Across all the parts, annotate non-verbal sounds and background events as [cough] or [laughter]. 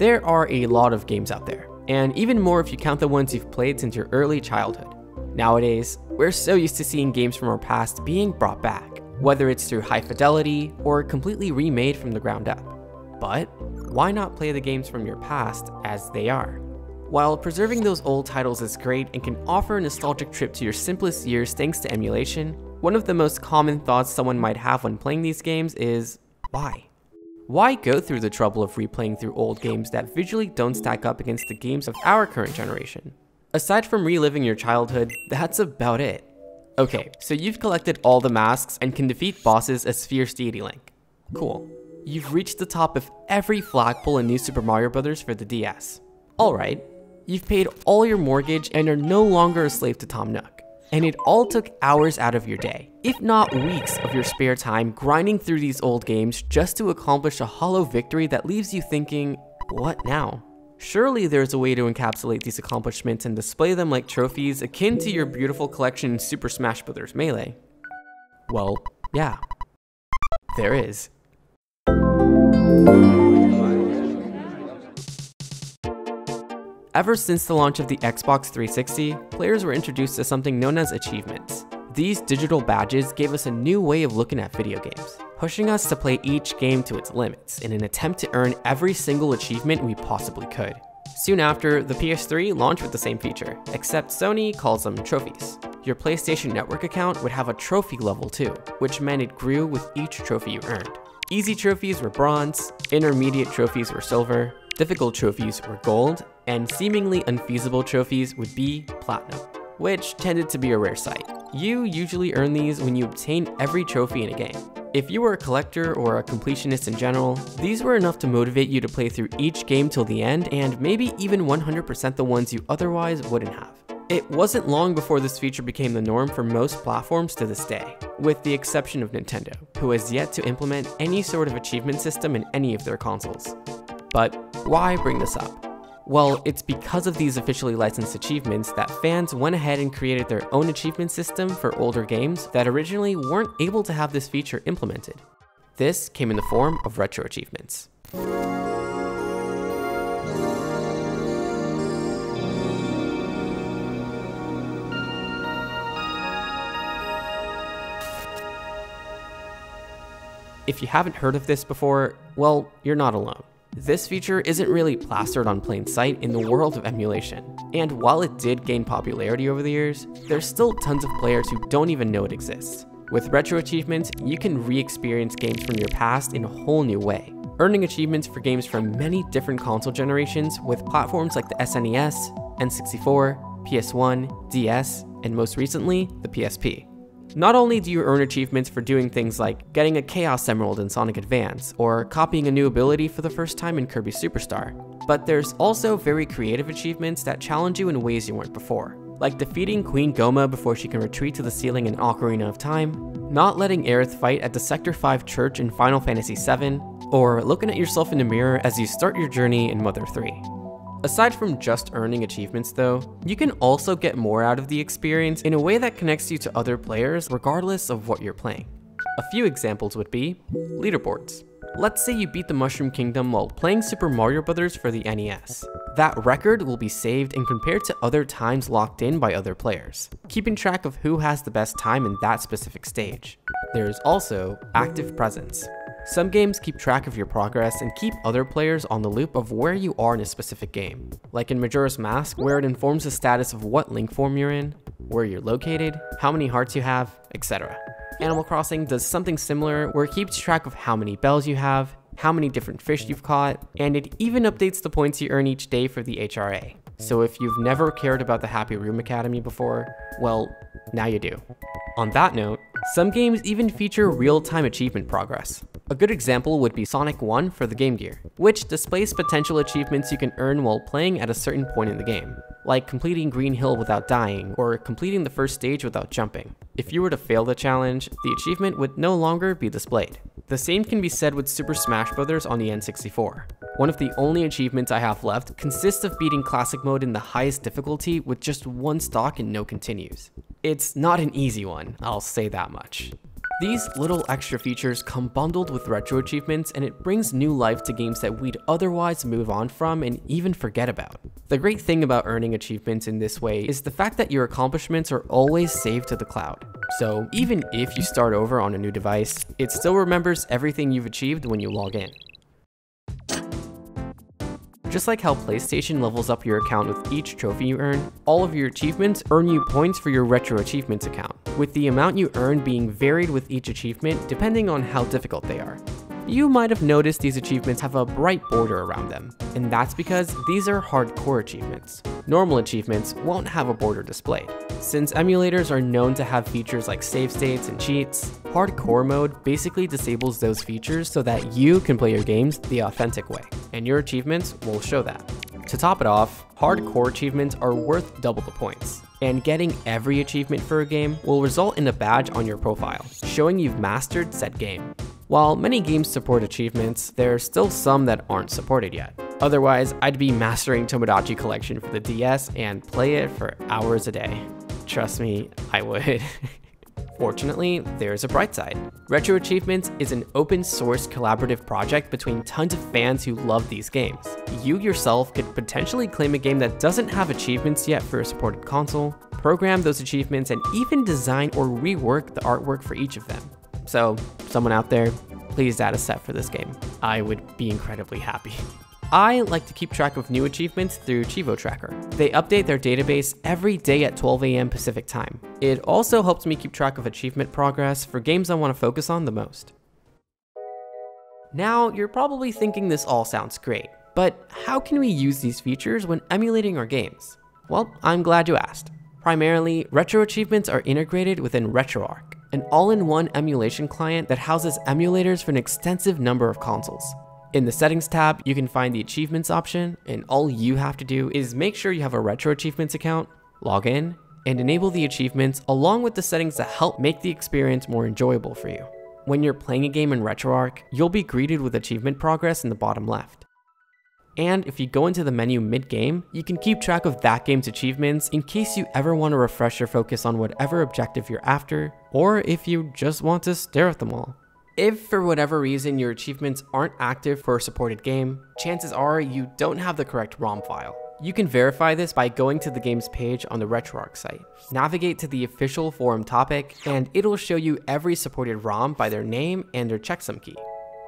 There are a lot of games out there, and even more if you count the ones you've played since your early childhood. Nowadays, we're so used to seeing games from our past being brought back, whether it's through high fidelity or completely remade from the ground up. But why not play the games from your past as they are? While preserving those old titles is great and can offer a nostalgic trip to your simplest years thanks to emulation, one of the most common thoughts someone might have when playing these games is, why? Why go through the trouble of replaying through old games that visually don't stack up against the games of our current generation? Aside from reliving your childhood, that's about it. Okay, so you've collected all the masks and can defeat bosses as Fierce Deity Link. Cool. You've reached the top of every flagpole in New Super Mario Bros. for the DS. Alright, you've paid all your mortgage and are no longer a slave to Tom Nook. And it all took hours out of your day, if not weeks of your spare time grinding through these old games just to accomplish a hollow victory that leaves you thinking, what now? Surely there's a way to encapsulate these accomplishments and display them like trophies akin to your beautiful collection in Super Smash Bros. Melee. Well, yeah. There is. Ever since the launch of the Xbox 360, players were introduced to something known as achievements. These digital badges gave us a new way of looking at video games, pushing us to play each game to its limits in an attempt to earn every single achievement we possibly could. Soon after, the PS3 launched with the same feature, except Sony calls them trophies. Your PlayStation Network account would have a trophy level too, which meant it grew with each trophy you earned. Easy trophies were bronze, intermediate trophies were silver, difficult trophies were gold, and seemingly unfeasible trophies would be platinum, which tended to be a rare sight. You usually earn these when you obtain every trophy in a game. If you were a collector or a completionist in general, these were enough to motivate you to play through each game till the end and maybe even 100% the ones you otherwise wouldn't have. It wasn't long before this feature became the norm for most platforms to this day, with the exception of Nintendo, who has yet to implement any sort of achievement system in any of their consoles. But why bring this up? Well, it's because of these officially licensed achievements that fans went ahead and created their own achievement system for older games that originally weren't able to have this feature implemented. This came in the form of retro achievements. If you haven't heard of this before, well, you're not alone. This feature isn't really plastered on plain sight in the world of emulation, and while it did gain popularity over the years, there's still tons of players who don't even know it exists. With retro achievements, you can re-experience games from your past in a whole new way, earning achievements for games from many different console generations with platforms like the SNES, N64, PS1, DS, and most recently, the PSP. Not only do you earn achievements for doing things like getting a Chaos Emerald in Sonic Advance, or copying a new ability for the first time in Kirby Superstar, but there's also very creative achievements that challenge you in ways you weren't before, like defeating Queen Gohma before she can retreat to the ceiling in Ocarina of Time, not letting Aerith fight at the Sector 5 church in Final Fantasy VII, or looking at yourself in the mirror as you start your journey in Mother 3. Aside from just earning achievements though, you can also get more out of the experience in a way that connects you to other players regardless of what you're playing. A few examples would be leaderboards. Let's say you beat the Mushroom Kingdom while playing Super Mario Bros. for the NES. That record will be saved and compared to other times locked in by other players, keeping track of who has the best time in that specific stage. There's also active presence. Some games keep track of your progress and keep other players on the loop of where you are in a specific game, like in Majora's Mask, where it informs the status of what link form you're in, where you're located, how many hearts you have, etc. Animal Crossing does something similar where it keeps track of how many bells you have, how many different fish you've caught, and it even updates the points you earn each day for the HRA. So if you've never cared about the Happy Room Academy before, well, now you do. On that note, some games even feature real-time achievement progress. A good example would be Sonic 1 for the Game Gear, which displays potential achievements you can earn while playing at a certain point in the game, like completing Green Hill without dying, or completing the first stage without jumping. If you were to fail the challenge, the achievement would no longer be displayed. The same can be said with Super Smash Bros. on the N64. One of the only achievements I have left consists of beating Classic Mode in the highest difficulty with just one stock and no continues. It's not an easy one, I'll say that much. These little extra features come bundled with retro achievements and it brings new life to games that we'd otherwise move on from and even forget about. The great thing about earning achievements in this way is the fact that your accomplishments are always saved to the cloud. So even if you start over on a new device, it still remembers everything you've achieved when you log in. Just like how PlayStation levels up your account with each trophy you earn, all of your achievements earn you points for your Retro Achievements account, with the amount you earn being varied with each achievement depending on how difficult they are. You might have noticed these achievements have a bright border around them, and that's because these are hardcore achievements. Normal achievements won't have a border displayed. Since emulators are known to have features like save states and cheats, hardcore mode basically disables those features so that you can play your games the authentic way, and your achievements will show that. To top it off, hardcore achievements are worth double the points, and getting every achievement for a game will result in a badge on your profile, showing you've mastered said game. While many games support achievements, there are still some that aren't supported yet. Otherwise, I'd be mastering Tomodachi Collection for the DS and play it for hours a day. Trust me, I would. [laughs] Fortunately, there's a bright side. Retro Achievements is an open source collaborative project between tons of fans who love these games. You yourself could potentially claim a game that doesn't have achievements yet for a supported console, program those achievements, and even design or rework the artwork for each of them. So, someone out there, please add a set for this game. I would be incredibly happy. [laughs] I like to keep track of new achievements through Cheevo Tracker. They update their database every day at 12 a.m. Pacific time. It also helps me keep track of achievement progress for games I want to focus on the most. Now, you're probably thinking this all sounds great, but how can we use these features when emulating our games? Well, I'm glad you asked. Primarily, retro achievements are integrated within RetroArch an all-in-one emulation client that houses emulators for an extensive number of consoles. In the settings tab, you can find the achievements option, and all you have to do is make sure you have a retro achievements account, log in, and enable the achievements along with the settings that help make the experience more enjoyable for you. When you're playing a game in RetroArch, you'll be greeted with achievement progress in the bottom left. And if you go into the menu mid-game, you can keep track of that game's achievements in case you ever want to refresh your focus on whatever objective you're after, or if you just want to stare at them all. If for whatever reason your achievements aren't active for a supported game, chances are you don't have the correct ROM file. You can verify this by going to the game's page on the RetroArch site. Navigate to the official forum topic, and it'll show you every supported ROM by their name and their checksum key.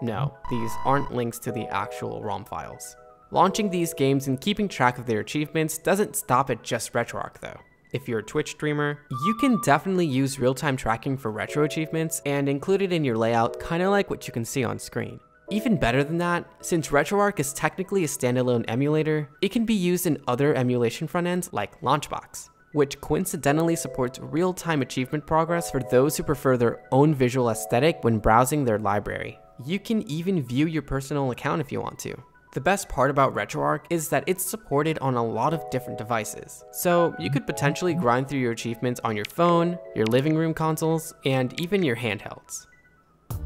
No, these aren't links to the actual ROM files. Launching these games and keeping track of their achievements doesn't stop at just RetroArch though. If you're a Twitch streamer, you can definitely use real-time tracking for retro achievements and include it in your layout kinda like what you can see on screen. Even better than that, since RetroArch is technically a standalone emulator, it can be used in other emulation front ends like Launchbox, which coincidentally supports real-time achievement progress for those who prefer their own visual aesthetic when browsing their library. You can even view your personal account if you want to. The best part about RetroArch is that it's supported on a lot of different devices, so you could potentially grind through your achievements on your phone, your living room consoles, and even your handhelds.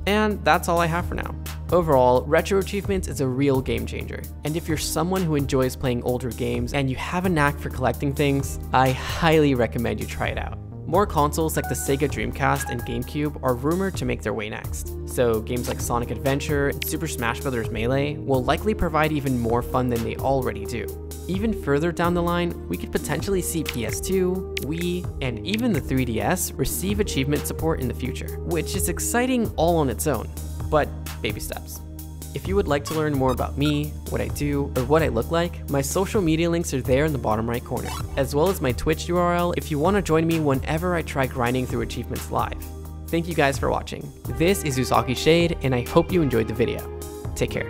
And that's all I have for now. Overall, Retro Achievements is a real game changer, and if you're someone who enjoys playing older games and you have a knack for collecting things, I highly recommend you try it out. More consoles like the Sega Dreamcast and GameCube are rumored to make their way next, so games like Sonic Adventure and Super Smash Bros. Melee will likely provide even more fun than they already do. Even further down the line, we could potentially see PS2, Wii, and even the 3DS receive achievement support in the future, which is exciting all on its own, but baby steps. If you would like to learn more about me, what I do, or what I look like, my social media links are there in the bottom right corner, as well as my Twitch URL if you want to join me whenever I try grinding through achievements live. Thank you guys for watching. This is Usagi Shade, and I hope you enjoyed the video. Take care.